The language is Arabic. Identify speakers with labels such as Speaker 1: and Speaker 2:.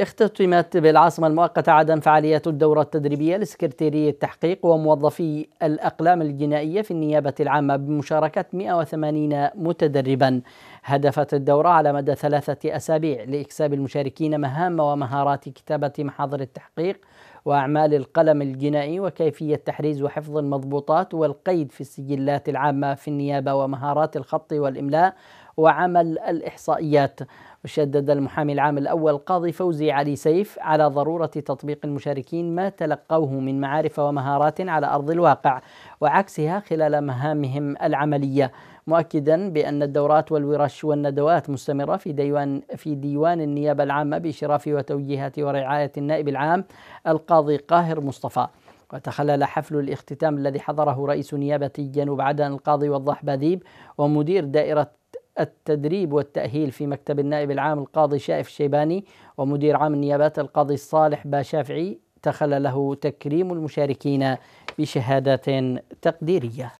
Speaker 1: اختتمت بالعاصمة المؤقتة عدن فعاليات الدورة التدريبية لسكرتيرية التحقيق وموظفي الأقلام الجنائية في النيابة العامة بمشاركة 180 متدربا. هدفت الدورة على مدى ثلاثة أسابيع لإكساب المشاركين مهام ومهارات كتابة محاضر التحقيق وأعمال القلم الجنائي وكيفية تحريز وحفظ المضبوطات والقيد في السجلات العامة في النيابة ومهارات الخط والإملاء وعمل الإحصائيات. وشدد المحامي العام الأول قاضي فوزي علي سيف على ضرورة تطبيق المشاركين ما تلقوه من معارف ومهارات على أرض الواقع. وعكسها خلال مهامهم العملية مؤكدا بأن الدورات والورش والندوات مستمرة في ديوان في ديوان النيابة العامة بإشراف وتوجيهات ورعاية النائب العام القاضي قاهر مصطفى. وتخلل حفل الاختتام الذي حضره رئيس نيابة جنوب عدن القاضي وضح باذيب ومدير دائرة التدريب والتأهيل في مكتب النائب العام القاضي شائف الشيباني ومدير عام النيابات القاضي صالح باشافعي تخلله تكريم المشاركين. بشهادات تقديرية.